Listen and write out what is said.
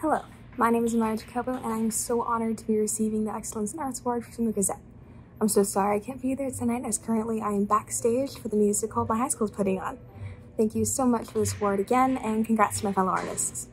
Hello, my name is Amari Jacobo and I'm so honored to be receiving the Excellence in Arts Award from the Gazette. I'm so sorry I can't be there tonight as currently I am backstage for the musical my high school is putting on. Thank you so much for this award again and congrats to my fellow artists.